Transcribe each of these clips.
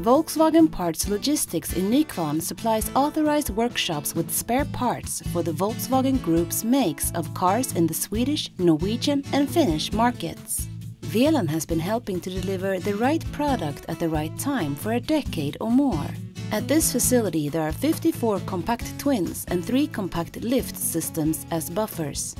Volkswagen Parts Logistics in Nykvarn supplies authorized workshops with spare parts for the Volkswagen Group's makes of cars in the Swedish, Norwegian and Finnish markets. Weland has been helping to deliver the right product at the right time for a decade or more. At this facility there are 54 compact twins and 3 compact lift systems as buffers.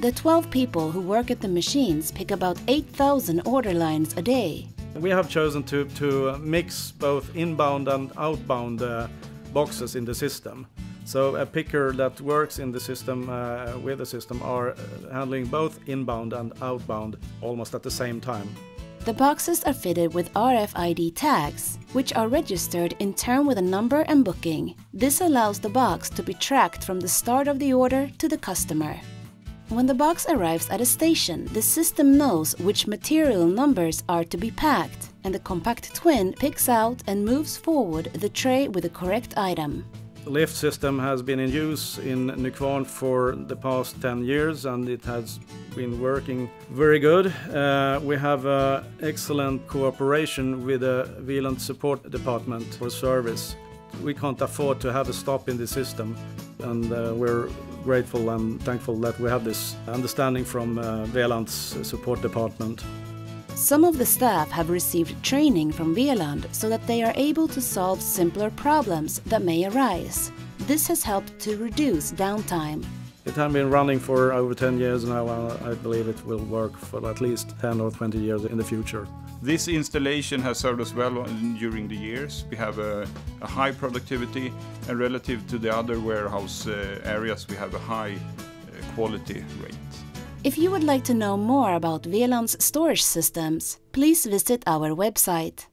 The 12 people who work at the machines pick about 8,000 order lines a day. We have chosen to, to mix both inbound and outbound uh, boxes in the system. So a picker that works in the system uh, with the system are uh, handling both inbound and outbound almost at the same time. The boxes are fitted with RFID tags, which are registered in turn with a number and booking. This allows the box to be tracked from the start of the order to the customer. When the box arrives at a station, the system knows which material numbers are to be packed, and the compact twin picks out and moves forward the tray with the correct item. The lift system has been in use in Nykvarn for the past 10 years and it has been working very good. Uh, we have uh, excellent cooperation with the Weland support department for service. We can't afford to have a stop in the system and uh, we're grateful and thankful that we have this understanding from uh, Weland's support department. Some of the staff have received training from Weland so that they are able to solve simpler problems that may arise. This has helped to reduce downtime. It has been running for over 10 years now and I believe it will work for at least 10 or 20 years in the future. This installation has served us well during the years. We have a, a high productivity and relative to the other warehouse uh, areas we have a high uh, quality rate. If you would like to know more about Weland's storage systems, please visit our website.